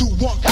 Two, one.